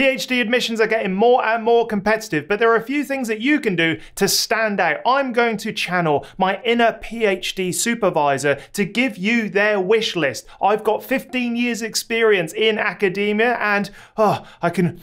PhD admissions are getting more and more competitive, but there are a few things that you can do to stand out. I'm going to channel my inner PhD supervisor to give you their wish list. I've got 15 years experience in academia and oh, I can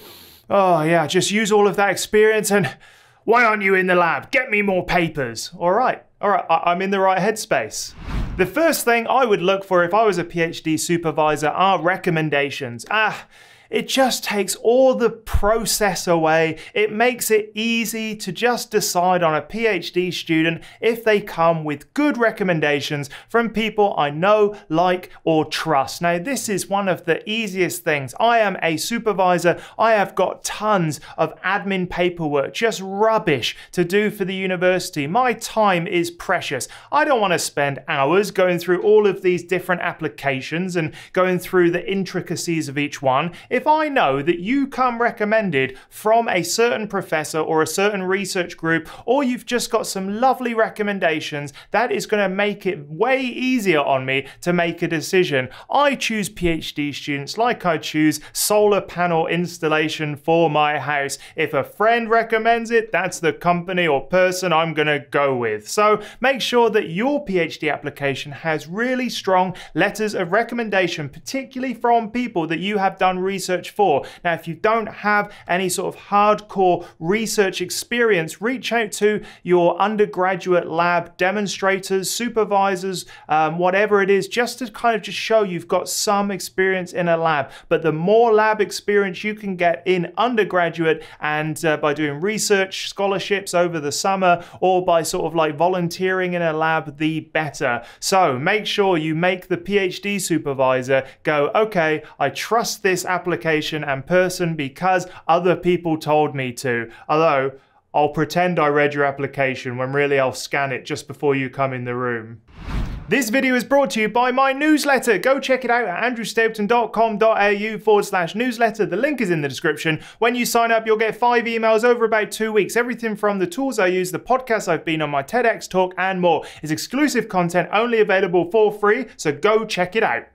oh yeah, just use all of that experience and why aren't you in the lab? Get me more papers. All right. All right, I'm in the right headspace. The first thing I would look for if I was a PhD supervisor are recommendations. Ah, it just takes all the process away. It makes it easy to just decide on a PhD student if they come with good recommendations from people I know, like, or trust. Now, this is one of the easiest things. I am a supervisor. I have got tons of admin paperwork, just rubbish to do for the university. My time is precious. I don't want to spend hours going through all of these different applications and going through the intricacies of each one if I know that you come recommended from a certain professor or a certain research group, or you've just got some lovely recommendations, that is going to make it way easier on me to make a decision. I choose PhD students like I choose solar panel installation for my house. If a friend recommends it, that's the company or person I'm going to go with. So make sure that your PhD application has really strong letters of recommendation, particularly from people that you have done research for. Now, if you don't have any sort of hardcore research experience, reach out to your undergraduate lab demonstrators, supervisors, um, whatever it is, just to kind of just show you've got some experience in a lab. But the more lab experience you can get in undergraduate and uh, by doing research scholarships over the summer or by sort of like volunteering in a lab, the better. So make sure you make the PhD supervisor go, okay, I trust this application and person because other people told me to. Although, I'll pretend I read your application when really I'll scan it just before you come in the room. This video is brought to you by my newsletter. Go check it out at andrewstapleton.com.au forward slash newsletter. The link is in the description. When you sign up, you'll get five emails over about two weeks. Everything from the tools I use, the podcasts I've been on, my TEDx talk, and more is exclusive content only available for free, so go check it out.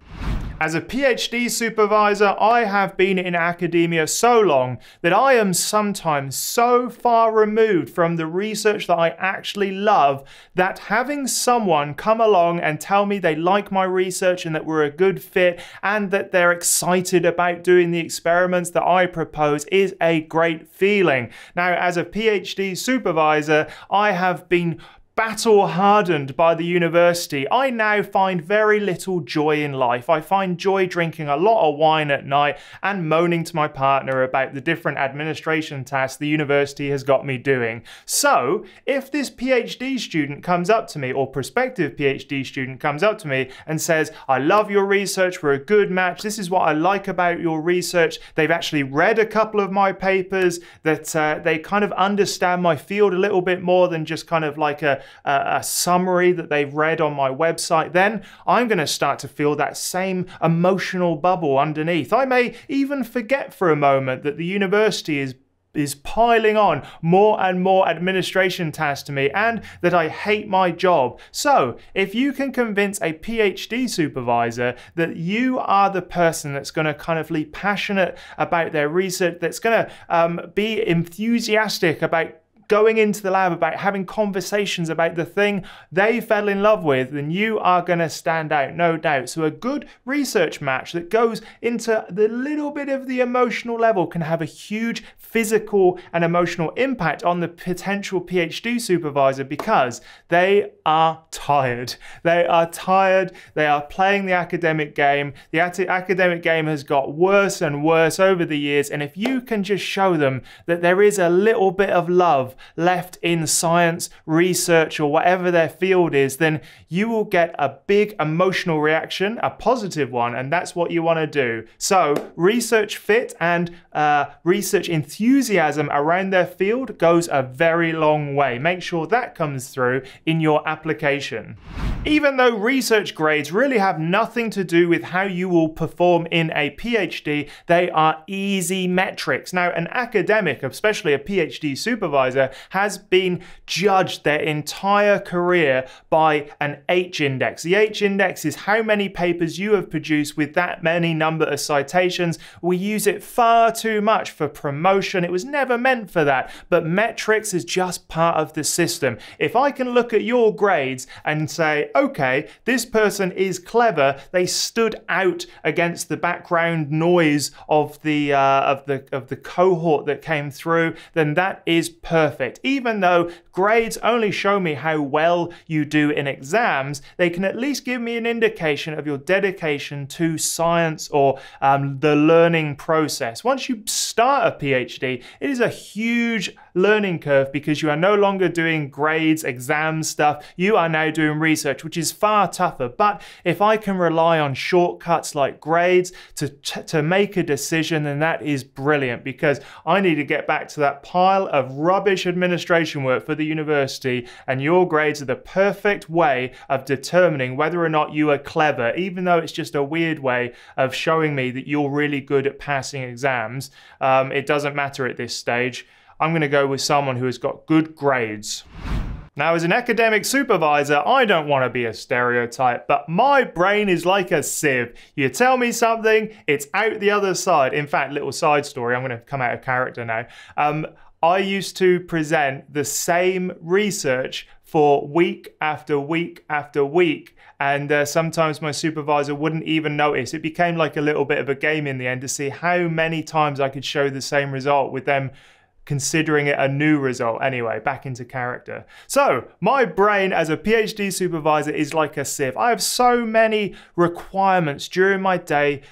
As a PhD supervisor, I have been in academia so long that I am sometimes so far removed from the research that I actually love that having someone come along and tell me they like my research and that we're a good fit and that they're excited about doing the experiments that I propose is a great feeling. Now, as a PhD supervisor, I have been battle hardened by the university, I now find very little joy in life. I find joy drinking a lot of wine at night and moaning to my partner about the different administration tasks the university has got me doing. So, if this PhD student comes up to me, or prospective PhD student comes up to me and says, I love your research, we're a good match, this is what I like about your research, they've actually read a couple of my papers, that uh, they kind of understand my field a little bit more than just kind of like a, a, a summary that they've read on my website, then I'm going to start to feel that same emotional bubble underneath. I may even forget for a moment that the university is is piling on more and more administration tasks to me and that I hate my job. So, if you can convince a PhD supervisor that you are the person that's going to kind of be passionate about their research, that's going to um, be enthusiastic about going into the lab, about having conversations about the thing they fell in love with, then you are going to stand out, no doubt. So, a good research match that goes into the little bit of the emotional level can have a huge physical and emotional impact on the potential PhD supervisor because they are tired. They are tired. They are playing the academic game. The academic game has got worse and worse over the years. And if you can just show them that there is a little bit of love left in science, research, or whatever their field is, then you will get a big emotional reaction, a positive one, and that's what you want to do. So, research fit and uh, research enthusiasm around their field goes a very long way. Make sure that comes through in your application. Even though research grades really have nothing to do with how you will perform in a PhD, they are easy metrics. Now, an academic, especially a PhD supervisor, has been judged their entire career by an H index. The H index is how many papers you have produced with that many number of citations. We use it far too much for promotion. It was never meant for that, but metrics is just part of the system. If I can look at your grades and say, okay, this person is clever, they stood out against the background noise of the uh, of the of the cohort that came through, then that is perfect. Even though grades only show me how well you do in exams, they can at least give me an indication of your dedication to science or um, the learning process. Once you start a PhD, it is a huge learning curve because you are no longer doing grades, exam stuff. You are now doing research, which is far tougher. But if I can rely on shortcuts like grades to, to make a decision, then that is brilliant because I need to get back to that pile of rubbish administration work for the university, and your grades are the perfect way of determining whether or not you are clever, even though it's just a weird way of showing me that you're really good at passing exams. Um, it doesn't matter at this stage. I'm going to go with someone who has got good grades. Now, as an academic supervisor, I don't want to be a stereotype, but my brain is like a sieve. You tell me something, it's out the other side. In fact, little side story, I'm going to come out of character now. Um, I used to present the same research for week after week after week. And uh, sometimes my supervisor wouldn't even notice. It became like a little bit of a game in the end to see how many times I could show the same result with them considering it a new result anyway, back into character. So, my brain as a PhD supervisor is like a sieve. I have so many requirements during my day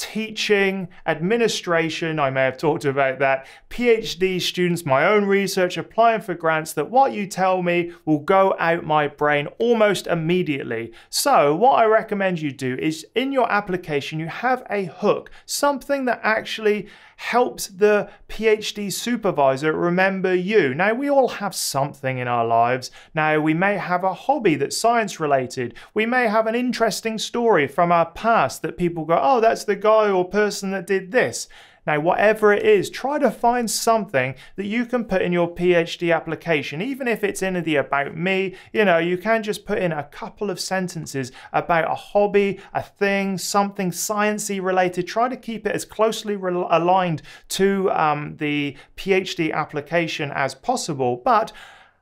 teaching, administration, I may have talked about that, PhD students, my own research, applying for grants, that what you tell me will go out my brain almost immediately. So, what I recommend you do is in your application, you have a hook, something that actually helps the PhD supervisor remember you. Now, we all have something in our lives. Now, we may have a hobby that's science related. We may have an interesting story from our past that people go, oh, that's the guy or person that did this. Now, whatever it is, try to find something that you can put in your PhD application, even if it's in the about me. You know, you can just put in a couple of sentences about a hobby, a thing, something sciencey related. Try to keep it as closely aligned to um, the PhD application as possible, but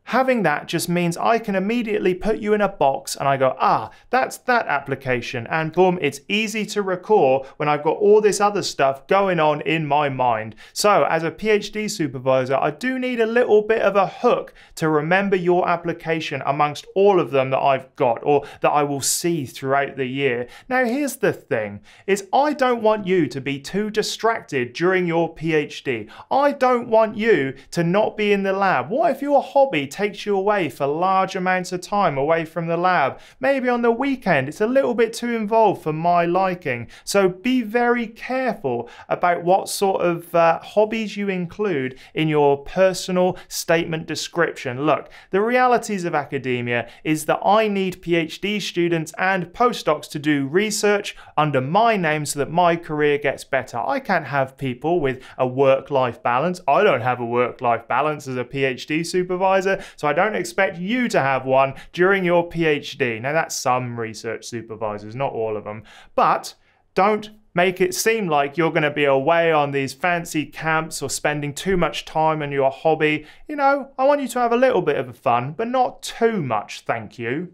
Having that just means I can immediately put you in a box and I go, ah, that's that application. And boom, it's easy to recall when I've got all this other stuff going on in my mind. So as a PhD supervisor, I do need a little bit of a hook to remember your application amongst all of them that I've got or that I will see throughout the year. Now, here's the thing is I don't want you to be too distracted during your PhD. I don't want you to not be in the lab. What if your hobby takes you away for large amounts of time away from the lab. Maybe on the weekend, it's a little bit too involved for my liking. So be very careful about what sort of uh, hobbies you include in your personal statement description. Look, the realities of academia is that I need PhD students and postdocs to do research under my name so that my career gets better. I can't have people with a work life balance. I don't have a work life balance as a PhD supervisor. So I don't expect you to have one during your PhD. Now, that's some research supervisors, not all of them. But don't make it seem like you're going to be away on these fancy camps or spending too much time on your hobby. You know, I want you to have a little bit of fun, but not too much, thank you.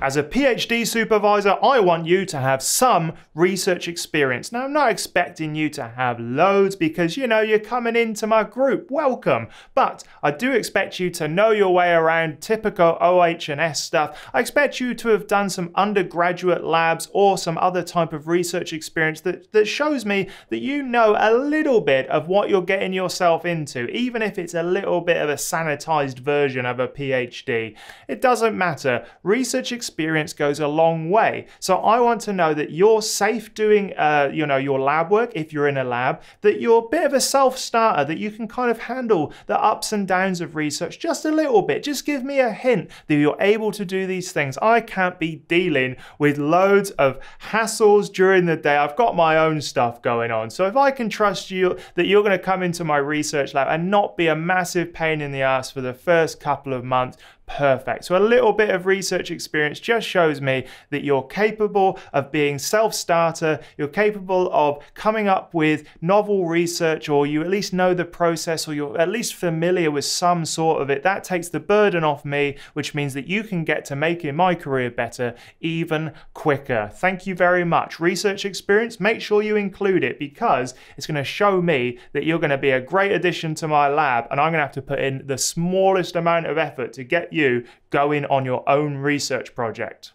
As a PhD supervisor, I want you to have some research experience. Now, I'm not expecting you to have loads because, you know, you're coming into my group. Welcome. But I do expect you to know your way around typical OH and S stuff. I expect you to have done some undergraduate labs or some other type of research experience that, that shows me that you know a little bit of what you're getting yourself into, even if it's a little bit of a sanitized version of a PhD. It doesn't matter. Research experience experience goes a long way. So I want to know that you're safe doing, uh, you know, your lab work if you're in a lab, that you're a bit of a self-starter, that you can kind of handle the ups and downs of research just a little bit. Just give me a hint that you're able to do these things. I can't be dealing with loads of hassles during the day. I've got my own stuff going on. So if I can trust you that you're going to come into my research lab and not be a massive pain in the ass for the first couple of months, perfect. So a little bit of research experience just shows me that you're capable of being self-starter, you're capable of coming up with novel research or you at least know the process or you're at least familiar with some sort of it. That takes the burden off me, which means that you can get to making my career better even quicker. Thank you very much. Research experience, make sure you include it because it's going to show me that you're going to be a great addition to my lab and I'm going to have to put in the smallest amount of effort to get you you going on your own research project.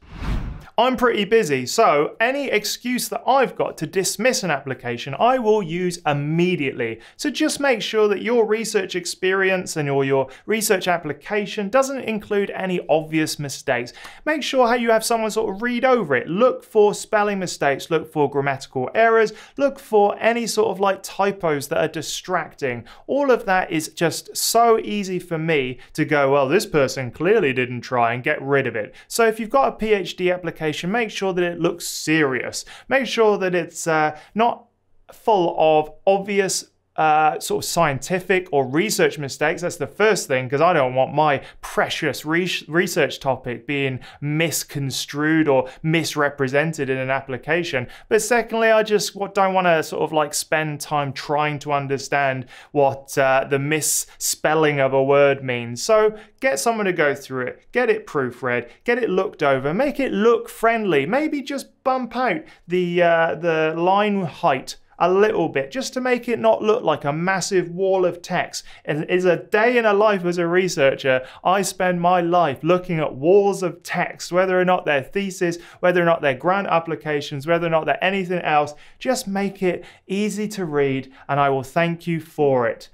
I'm pretty busy, so any excuse that I've got to dismiss an application, I will use immediately. So just make sure that your research experience and or your research application doesn't include any obvious mistakes. Make sure how you have someone sort of read over it. Look for spelling mistakes, look for grammatical errors, look for any sort of like typos that are distracting. All of that is just so easy for me to go, well, this person clearly didn't try and get rid of it. So if you've got a PhD application, application, make sure that it looks serious. Make sure that it's uh, not full of obvious uh, sort of scientific or research mistakes. That's the first thing, because I don't want my precious re research topic being misconstrued or misrepresented in an application. But secondly, I just don't want to sort of like spend time trying to understand what uh, the misspelling of a word means. So get someone to go through it, get it proofread, get it looked over, make it look friendly. Maybe just bump out the uh, the line height a little bit just to make it not look like a massive wall of text. It is a day in a life as a researcher. I spend my life looking at walls of text, whether or not they're thesis, whether or not they're grant applications, whether or not they're anything else. Just make it easy to read and I will thank you for it.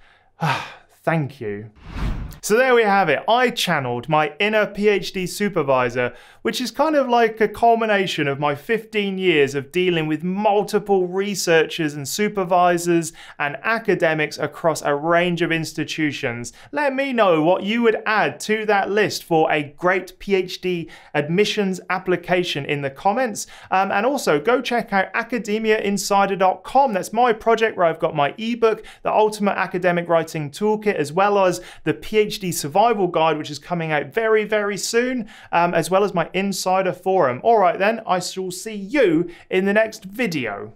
thank you. So there we have it. I channeled my inner PhD supervisor, which is kind of like a culmination of my 15 years of dealing with multiple researchers and supervisors and academics across a range of institutions. Let me know what you would add to that list for a great PhD admissions application in the comments. Um, and also go check out academiainsider.com. That's my project where I've got my ebook, the Ultimate Academic Writing Toolkit, as well as the PhD PhD Survival Guide, which is coming out very, very soon, um, as well as my Insider Forum. All right, then, I shall see you in the next video.